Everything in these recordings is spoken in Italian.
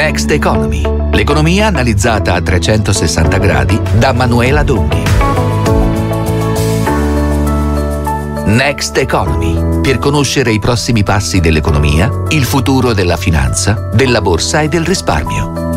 Next Economy, l'economia analizzata a 360 gradi da Manuela Donghi. Next Economy, per conoscere i prossimi passi dell'economia, il futuro della finanza, della borsa e del risparmio.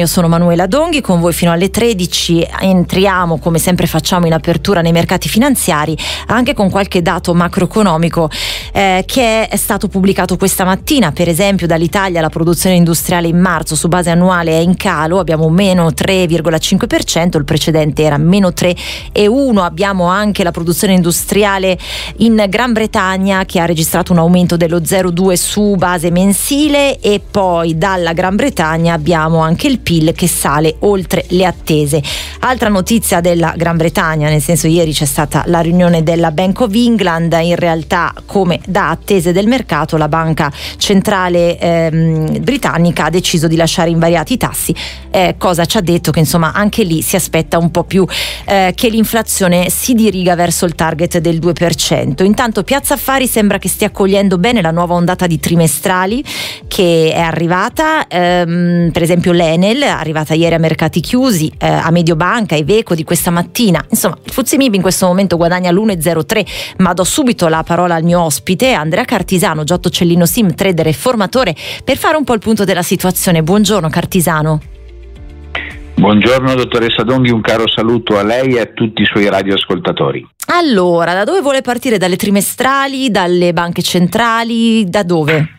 Io sono Manuela Donghi, con voi fino alle 13 entriamo come sempre facciamo in apertura nei mercati finanziari anche con qualche dato macroeconomico eh, che è stato pubblicato questa mattina, per esempio dall'Italia la produzione industriale in marzo su base annuale è in calo, abbiamo meno 3,5%, il precedente era meno 3,1%, abbiamo anche la produzione industriale in Gran Bretagna che ha registrato un aumento dello 0,2 su base mensile e poi dalla Gran Bretagna abbiamo anche il PIL che sale oltre le attese. Altra notizia della Gran Bretagna, nel senso ieri c'è stata la riunione della Bank of England, in realtà come da attese del mercato la banca centrale ehm, britannica ha deciso di lasciare invariati i tassi, eh, cosa ci ha detto che insomma anche lì si aspetta un po' più eh, che l'inflazione si diriga verso il target del 2%. Intanto Piazza Affari sembra che stia accogliendo bene la nuova ondata di trimestrali che è arrivata, ehm, per esempio l'Enel arrivata ieri a mercati chiusi, eh, a Mediobanca, Iveco di questa mattina. Insomma, il Fuzimib in questo momento guadagna l'1,03, ma do subito la parola al mio ospite, Andrea Cartisano, Giotto Cellino Sim, trader e formatore, per fare un po' il punto della situazione. Buongiorno Cartisano. Buongiorno dottoressa Donghi, un caro saluto a lei e a tutti i suoi radioascoltatori. Allora, da dove vuole partire? Dalle trimestrali, dalle banche centrali, da dove?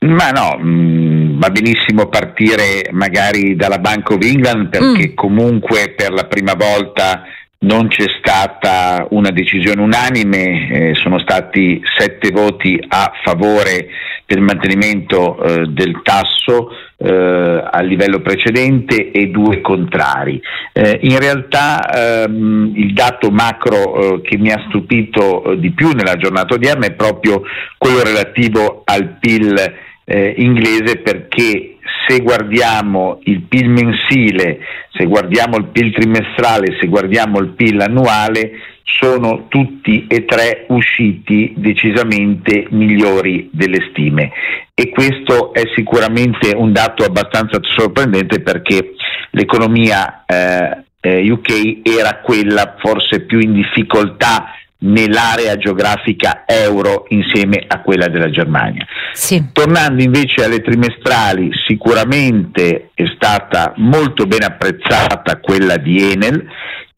Ma no, mh, mm, va benissimo partire magari dalla Bank of England perché mm. comunque per la prima volta non c'è stata una decisione unanime, eh, sono stati sette voti a favore del mantenimento eh, del tasso eh, a livello precedente e due contrari. Eh, in realtà ehm, il dato macro eh, che mi ha stupito eh, di più nella giornata odierna è proprio quello relativo al PIL eh, inglese perché se guardiamo il PIL mensile, se guardiamo il PIL trimestrale, se guardiamo il PIL annuale, sono tutti e tre usciti decisamente migliori delle stime e questo è sicuramente un dato abbastanza sorprendente perché l'economia eh, eh UK era quella forse più in difficoltà nell'area geografica euro insieme a quella della Germania. Sì. Tornando invece alle trimestrali, sicuramente è stata molto ben apprezzata quella di Enel,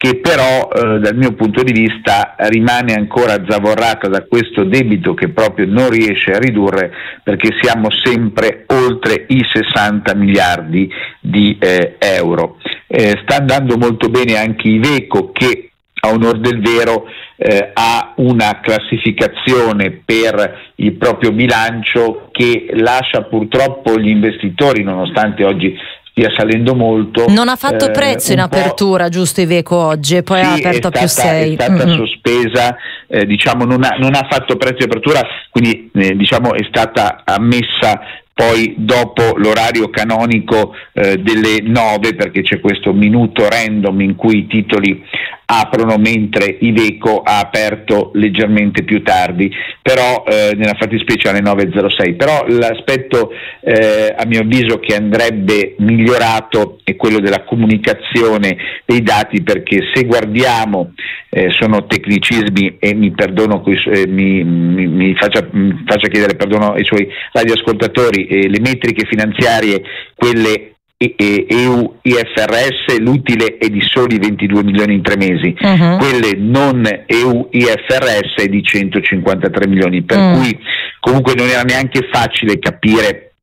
che però eh, dal mio punto di vista rimane ancora zavorrata da questo debito che proprio non riesce a ridurre perché siamo sempre oltre i 60 miliardi di eh, euro. Eh, sta andando molto bene anche Iveco che a onor del vero eh, ha una classificazione per il proprio bilancio che lascia purtroppo gli investitori, nonostante oggi stia salendo molto. Non ha fatto eh, prezzo in apertura, giusto Iveco oggi, e poi sì, ha aperto a più 6. È stata mm-hmm. sospesa, eh, diciamo non ha, non ha, fatto prezzo in apertura, quindi eh, diciamo è stata ammessa poi dopo l'orario canonico eh, delle 9 perché c'è questo minuto random in cui i titoli aprono mentre Iveco ha aperto leggermente più tardi, però eh, nella fattispecie alle 9.06. Però l'aspetto eh, a mio avviso che andrebbe migliorato è quello della comunicazione dei dati perché se guardiamo, eh, sono tecnicismi e mi, perdono, eh, mi, mi, mi, faccia, faccia, chiedere perdono ai suoi radioascoltatori, eh, le metriche finanziarie, quelle EU IFRS l'utile è di soli 22 milioni in tre mesi, uh-huh. quelle non EU IFRS è di 153 milioni, per uh-huh. cui comunque non era neanche facile capire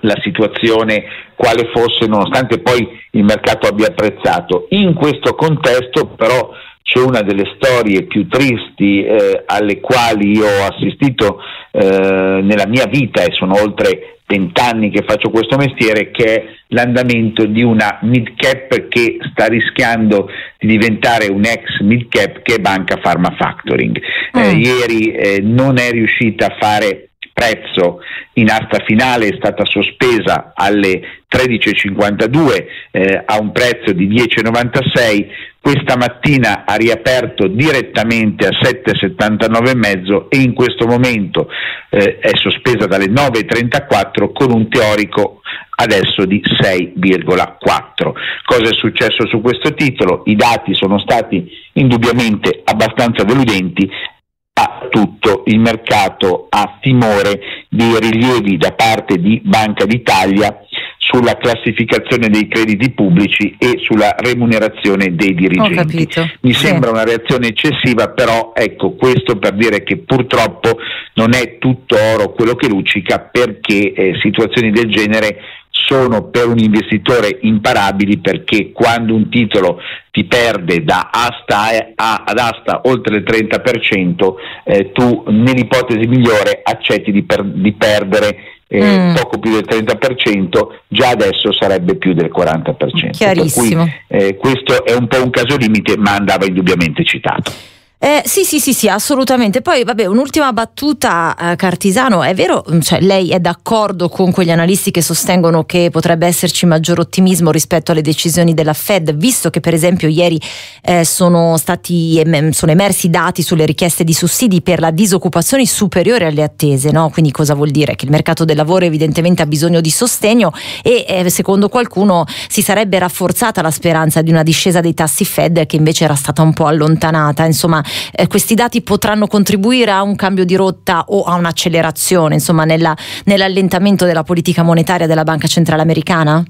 la situazione quale fosse, nonostante poi il mercato abbia apprezzato. In questo contesto però c'è una delle storie più tristi eh, alle quali io ho assistito eh, nella mia vita e sono oltre vent'anni che faccio questo mestiere, che è l'andamento di una mid cap che sta rischiando di diventare un ex mid cap che è Banca Pharma Factoring. Mm. Eh, ieri eh, non è riuscita a fare prezzo in asta finale è stata sospesa alle 13.52 eh, a un prezzo di 10,96 questa mattina ha riaperto direttamente a 7,79,5 e in questo momento eh, è sospesa dalle 9,34 con un teorico adesso di 6,4. Cosa è successo su questo titolo? I dati sono stati indubbiamente abbastanza deludenti tutto il mercato ha timore dei rilievi da parte di Banca d'Italia sulla classificazione dei crediti pubblici e sulla remunerazione dei dirigenti. Mi sembra una reazione eccessiva, però ecco questo per dire che purtroppo non è tutto oro quello che luccica perché eh, situazioni del genere sono per un investitore imparabili perché quando un titolo ti perde da asta a, ad asta oltre il 30%, eh, tu nell'ipotesi migliore accetti di, per, di perdere eh, mm. poco più del 30%, già adesso sarebbe più del 40%. Chiarissimo. Cui, eh, questo è un po' un caso limite, ma andava indubbiamente citato. Eh, sì, sì, sì, sì, assolutamente. Poi, vabbè, un'ultima battuta, eh, Cartisano. È vero, mm, cioè, lei è d'accordo con quegli analisti che sostengono che potrebbe esserci maggior ottimismo rispetto alle decisioni della Fed, visto che, per esempio, ieri eh, sono stati sono emersi dati sulle richieste di sussidi per la disoccupazione superiore alle attese, no? Quindi, cosa vuol dire? Che il mercato del lavoro evidentemente ha bisogno di sostegno e, eh, secondo qualcuno, si sarebbe rafforzata la speranza di una discesa dei tassi Fed che invece era stata un po' allontanata. Insomma, eh, questi dati potranno contribuire a un cambio di rotta o a un'accelerazione insomma, nella, nell'allentamento della politica monetaria della Banca Centrale Americana?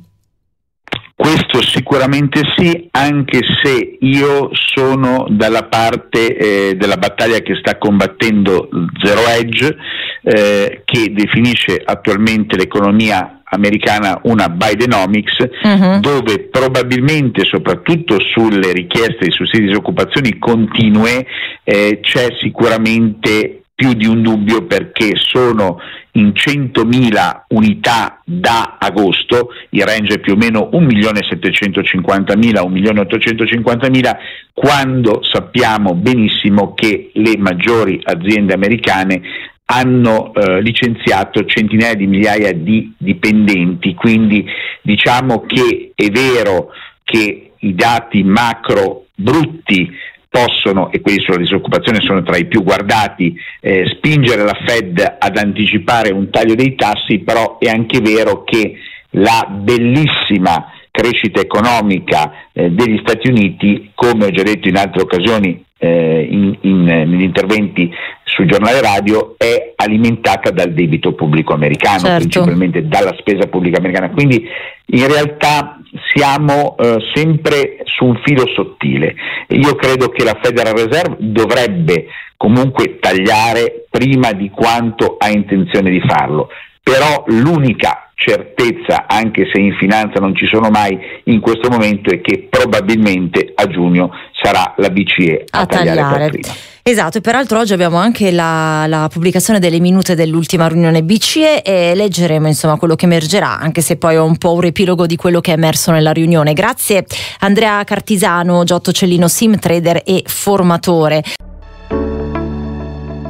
Questo sicuramente sì, anche se io sono dalla parte eh, della battaglia che sta combattendo Zero Edge, eh, che definisce attualmente l'economia americana una Bidenomics, uh-huh. dove probabilmente, soprattutto sulle richieste di sussidi di disoccupazione continue, eh, c'è sicuramente più di un dubbio perché sono in 100.000 unità da agosto, il range è più o meno 1.750.000, 1.850.000, quando sappiamo benissimo che le maggiori aziende americane hanno eh, licenziato centinaia di migliaia di dipendenti, quindi diciamo che è vero che i dati macro brutti possono, e quelli sulla disoccupazione sono tra i più guardati, eh, spingere la Fed ad anticipare un taglio dei tassi, però è anche vero che la bellissima crescita economica eh, degli Stati Uniti, come ho già detto in altre occasioni eh, in, in, negli interventi sul giornale radio, è alimentata dal debito pubblico americano, certo. principalmente dalla spesa pubblica americana. Quindi in realtà siamo eh, sempre su un filo sottile. Io credo che la Federal Reserve dovrebbe comunque tagliare prima di quanto ha intenzione di farlo, però l'unica certezza, anche se in finanza non ci sono mai in questo momento, è che probabilmente a giugno sarà la BCE a, a tagliare, tagliare. prima. Esatto, e peraltro oggi abbiamo anche la, la, pubblicazione delle minute dell'ultima riunione BCE e leggeremo insomma quello che emergerà, anche se poi ho un po' un riepilogo di quello che è emerso nella riunione. Grazie Andrea Cartisano, Giotto Cellino, sim trader e formatore.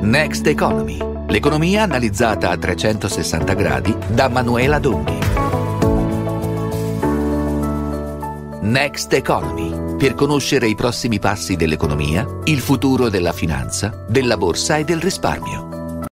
Next Economy, l'economia analizzata a 360 gradi da Manuela Donghi. Next Economy, per conoscere i prossimi passi dell'economia, il futuro della finanza, della borsa e del risparmio.